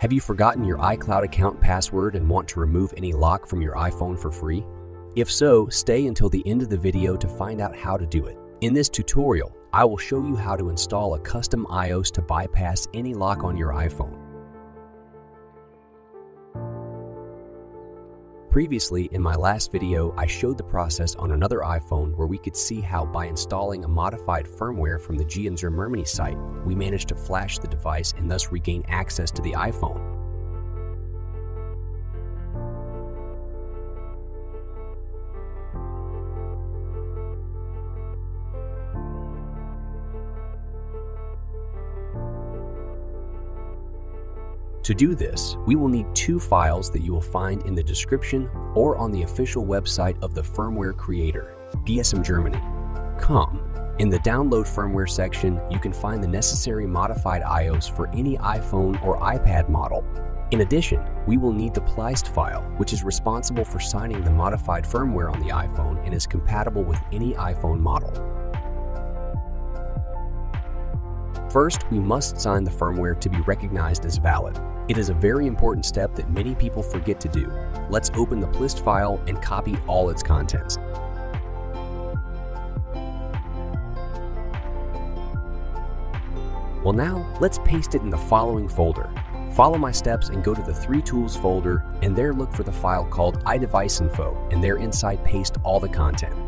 Have you forgotten your iCloud account password and want to remove any lock from your iPhone for free? If so, stay until the end of the video to find out how to do it. In this tutorial, I will show you how to install a custom iOS to bypass any lock on your iPhone. Previously, in my last video, I showed the process on another iPhone where we could see how by installing a modified firmware from the GNZ Germany site, we managed to flash the device and thus regain access to the iPhone. To do this, we will need two files that you will find in the description or on the official website of the firmware creator, gsmgermany.com. In the download firmware section, you can find the necessary modified iOS for any iPhone or iPad model. In addition, we will need the Pleist file, which is responsible for signing the modified firmware on the iPhone and is compatible with any iPhone model. First, we must sign the firmware to be recognized as valid. It is a very important step that many people forget to do. Let's open the PLIST file and copy all its contents. Well now, let's paste it in the following folder. Follow my steps and go to the 3 Tools folder and there look for the file called iDeviceInfo and there inside paste all the content.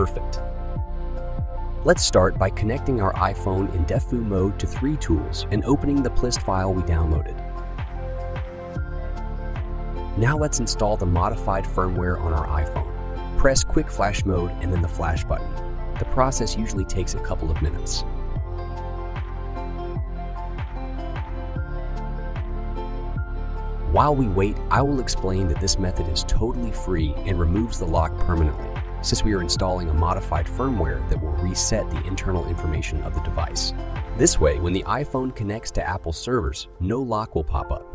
perfect. Let's start by connecting our iPhone in DevFu mode to 3 Tools and opening the plist file we downloaded. Now let's install the modified firmware on our iPhone. Press Quick Flash mode and then the flash button. The process usually takes a couple of minutes. While we wait, I will explain that this method is totally free and removes the lock permanently since we are installing a modified firmware that will reset the internal information of the device. This way, when the iPhone connects to Apple servers, no lock will pop up.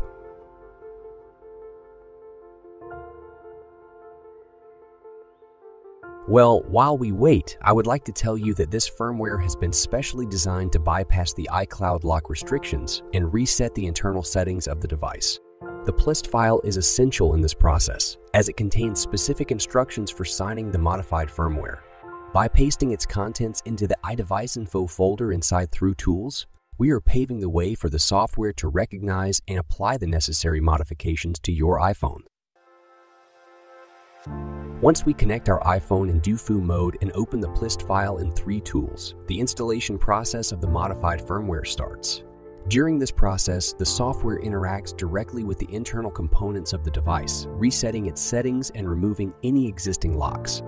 Well, while we wait, I would like to tell you that this firmware has been specially designed to bypass the iCloud lock restrictions and reset the internal settings of the device. The PLIST file is essential in this process, as it contains specific instructions for signing the modified firmware. By pasting its contents into the iDeviceInfo folder inside Through Tools, we are paving the way for the software to recognize and apply the necessary modifications to your iPhone. Once we connect our iPhone in DevFu mode and open the PLIST file in 3 Tools, the installation process of the modified firmware starts. During this process, the software interacts directly with the internal components of the device, resetting its settings and removing any existing locks.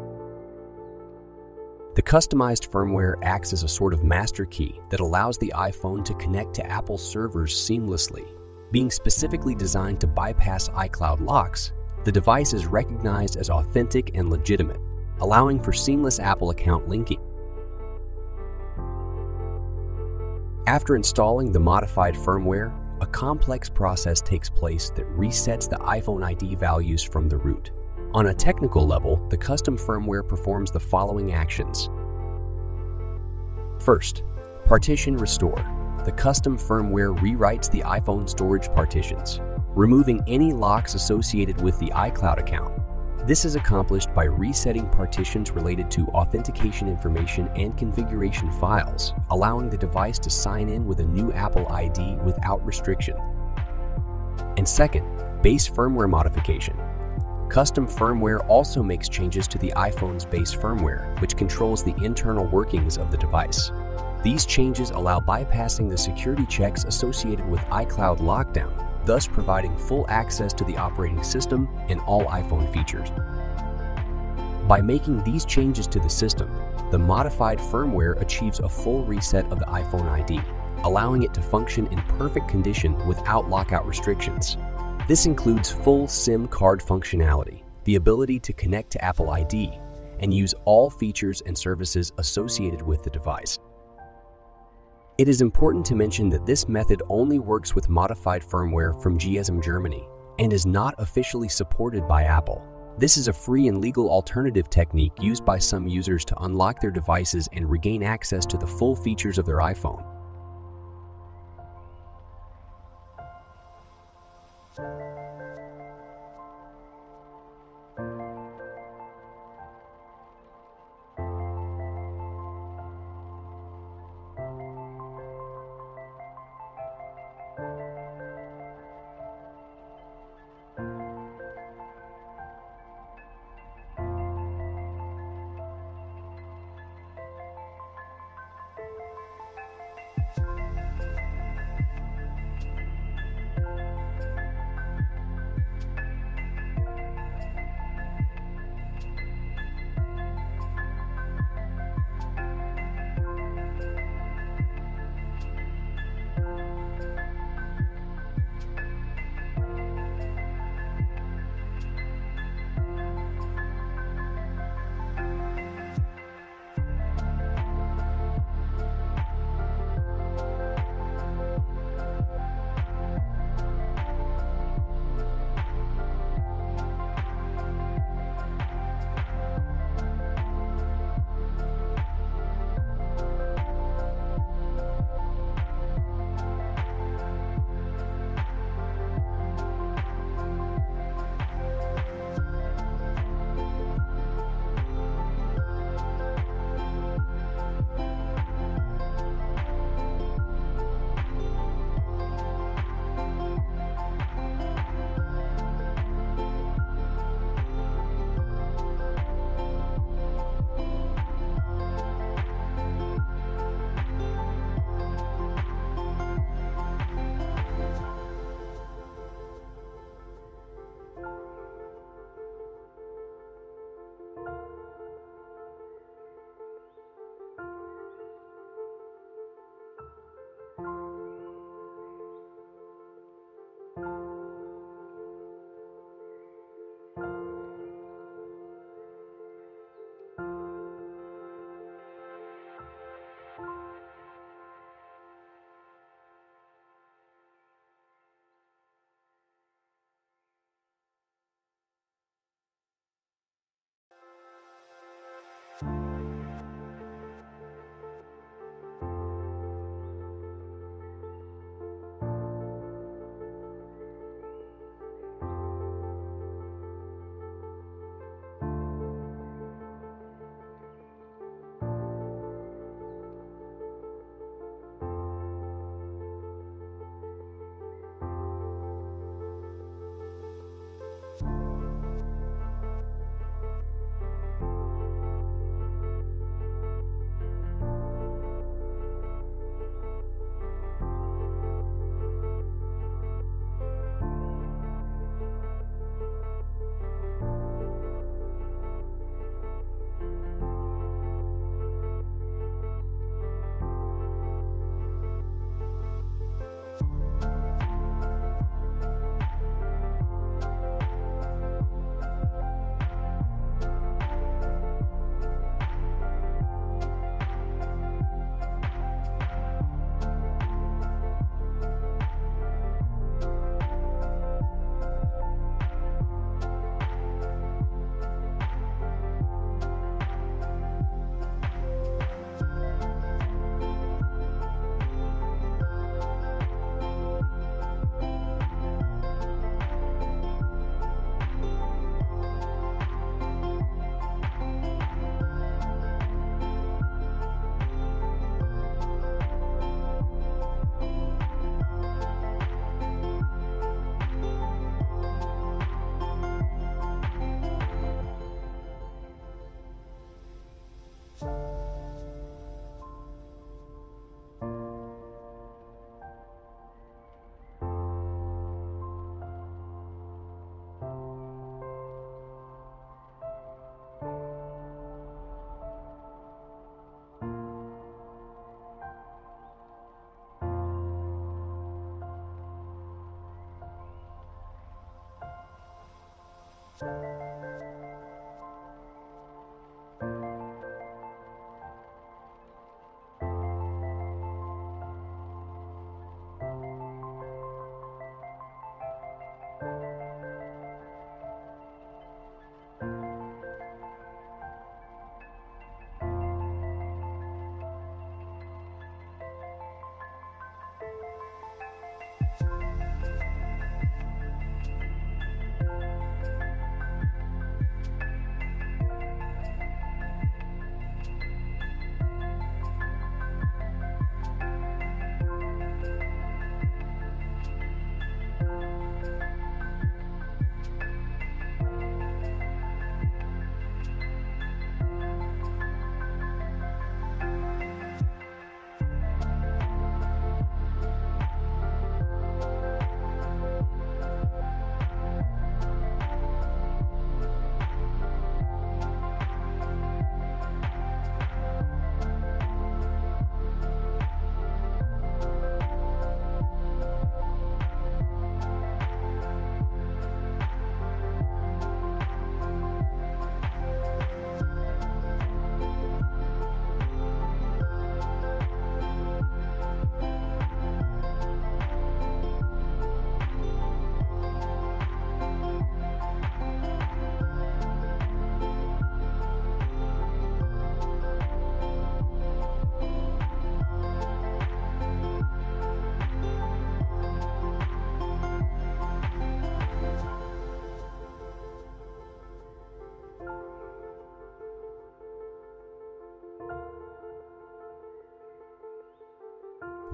The customized firmware acts as a sort of master key that allows the iPhone to connect to Apple servers seamlessly. Being specifically designed to bypass iCloud locks, the device is recognized as authentic and legitimate, allowing for seamless Apple account linking. After installing the modified firmware, a complex process takes place that resets the iPhone ID values from the root. On a technical level, the custom firmware performs the following actions. First, Partition Restore. The custom firmware rewrites the iPhone storage partitions, removing any locks associated with the iCloud account. This is accomplished by resetting partitions related to authentication information and configuration files, allowing the device to sign in with a new Apple ID without restriction. And second, base firmware modification. Custom firmware also makes changes to the iPhone's base firmware, which controls the internal workings of the device. These changes allow bypassing the security checks associated with iCloud lockdown thus providing full access to the operating system and all iPhone features. By making these changes to the system, the modified firmware achieves a full reset of the iPhone ID, allowing it to function in perfect condition without lockout restrictions. This includes full SIM card functionality, the ability to connect to Apple ID, and use all features and services associated with the device. It is important to mention that this method only works with modified firmware from GSM Germany and is not officially supported by Apple. This is a free and legal alternative technique used by some users to unlock their devices and regain access to the full features of their iPhone.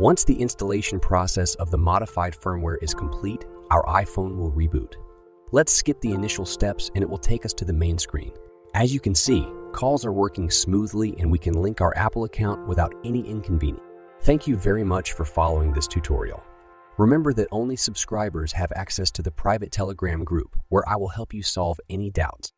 Once the installation process of the modified firmware is complete, our iPhone will reboot. Let's skip the initial steps and it will take us to the main screen. As you can see, calls are working smoothly and we can link our Apple account without any inconvenience. Thank you very much for following this tutorial. Remember that only subscribers have access to the private Telegram group where I will help you solve any doubts.